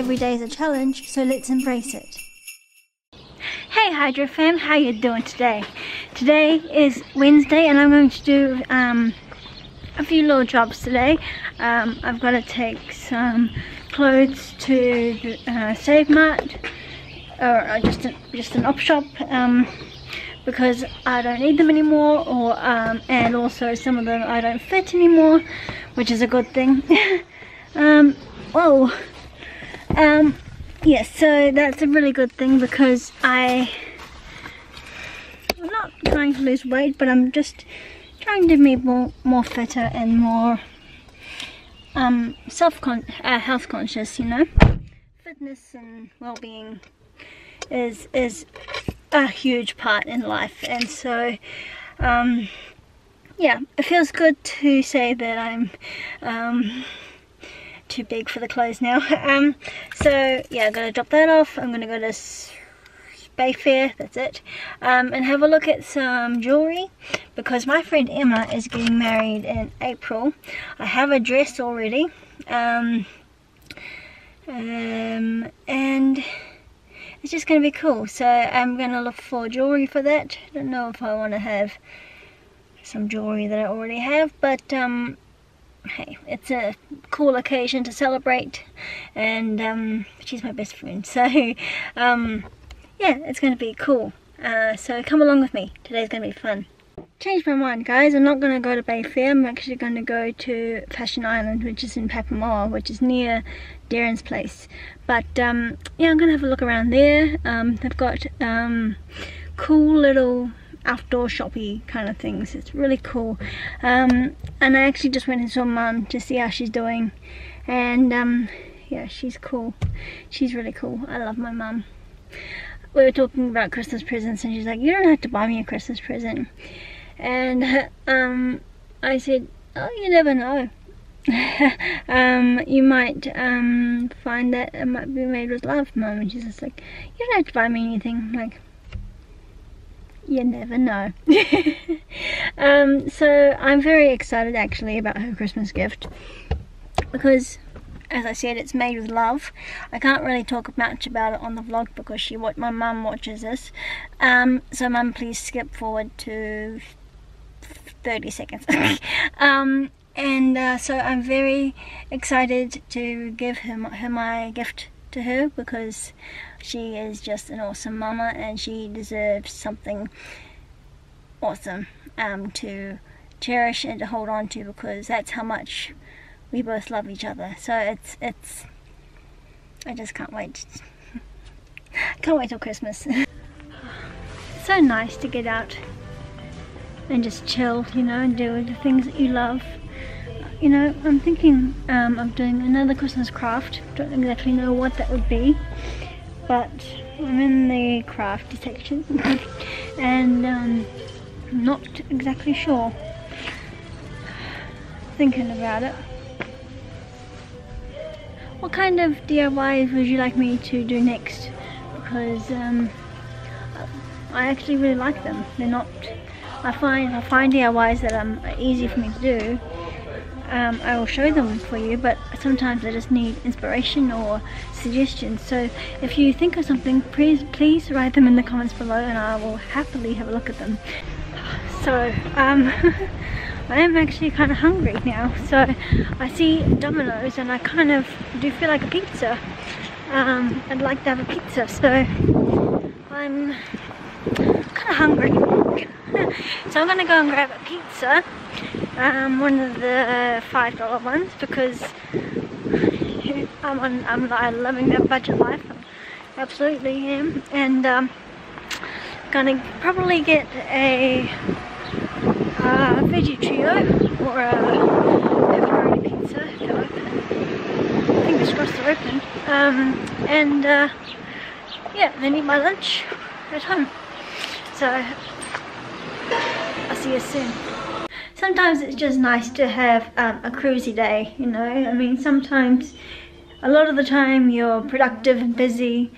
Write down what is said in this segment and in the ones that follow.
every day is a challenge, so let's embrace it. Hey Hydro fam, how you doing today? Today is Wednesday and I'm going to do um, a few little jobs today. Um, I've got to take some clothes to the uh, Save Mart or uh, just, a, just an op shop um, because I don't need them anymore or um, and also some of them I don't fit anymore which is a good thing. um, whoa. Um, yes, so that's a really good thing because I, I'm not trying to lose weight but I'm just trying to be more, more fitter and more um, self con uh, health conscious, you know. Fitness and well-being is is a huge part in life, and so um, yeah, it feels good to say that I'm um, too big for the clothes now. um, so yeah, I'm gonna drop that off. I'm gonna go to Bayfair, that's it, um, and have a look at some jewellery because my friend Emma is getting married in April. I have a dress already, um, um, and it's just going to be cool. So I'm going to look for jewellery for that. I don't know if I want to have some jewellery that I already have, but um, hey, it's a cool occasion to celebrate, and um, she's my best friend, so um, yeah, it's going to be cool. Uh, so come along with me. Today's going to be fun. Changed my mind, guys. I'm not going to go to Bayfair. I'm actually going to go to Fashion Island, which is in Papamoa, which is near Darren's place. But um, yeah, I'm going to have a look around there. Um, they've got um, cool little outdoor shoppy kind of things. It's really cool. Um, and I actually just went and saw mum to see how she's doing. And um, yeah, she's cool. She's really cool. I love my mum we were talking about Christmas presents and she's like, you don't have to buy me a Christmas present. And um, I said, oh, you never know. um, you might um, find that it might be made with love, Mum. And she's just like, you don't have to buy me anything. I'm like, you never know. um, so I'm very excited actually about her Christmas gift because as I said, it's made with love. I can't really talk much about it on the vlog because she, my mum watches this. Um, so mum, please skip forward to 30 seconds. um, and uh, so I'm very excited to give her, her my gift to her because she is just an awesome mama and she deserves something awesome um, to cherish and to hold on to because that's how much we both love each other. So it's it's I just can't wait. can't wait till Christmas. so nice to get out and just chill, you know, and do the things that you love. You know, I'm thinking um, of doing another Christmas craft. Don't exactly know what that would be, but I'm in the crafty section and um, I'm not exactly sure. Thinking about it. What kind of DIYs would you like me to do next? Because um, I actually really like them. They're not, I find, I find DIYs that are easy for me to do. Um, I will show them for you, but sometimes I just need inspiration or suggestions. So if you think of something, please, please write them in the comments below and I will happily have a look at them. So, um, I am actually kind of hungry now. So I see Domino's and I kind of do feel like a pizza. Um, I'd like to have a pizza. So I'm kind of hungry. So I'm to go and grab a pizza. Um, one of the $5 ones because I'm, on, I'm, loving that budget life. I absolutely am. And um, gonna probably get a veggie trio or a pepperoni pizza if they're open. Fingers crossed they're open. Um, and uh, yeah, then eat my lunch at home. So see you soon. Sometimes it's just nice to have um, a cruisy day, you know. I mean, sometimes, a lot of the time you're productive and busy,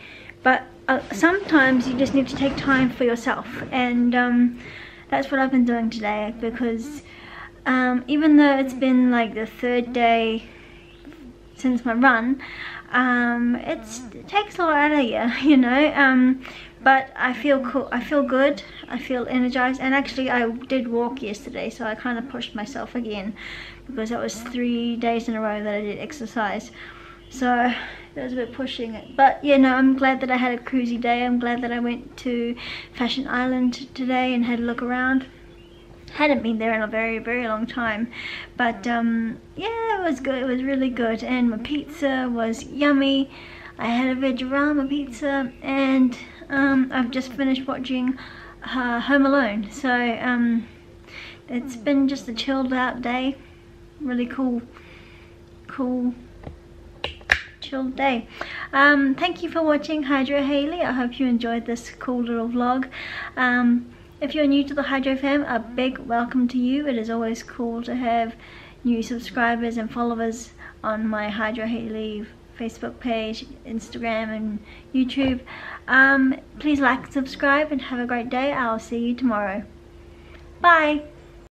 but uh, sometimes you just need to take time for yourself. And um, that's what I've been doing today because um, even though it's been like the third day since my run. Um, it takes a lot out of you, you know. Um, but I feel cool. I feel good. I feel energized. And actually, I did walk yesterday, so I kind of pushed myself again because that was three days in a row that I did exercise. So that was a bit pushing it. But yeah, no, I'm glad that I had a cruisy day. I'm glad that I went to Fashion Island today and had a look around hadn't been there in a very very long time but um, yeah it was good it was really good and my pizza was yummy I had a veggie pizza and um, I've just finished watching uh, Home Alone so um, it's been just a chilled out day really cool cool chilled day. Um, thank you for watching Hydro Hayley. I hope you enjoyed this cool little vlog. Um, if you're new to the Hydro fam, a big welcome to you. It is always cool to have new subscribers and followers on my Hydro Hayley Facebook page, Instagram and YouTube. Um, please like and subscribe and have a great day. I'll see you tomorrow. Bye!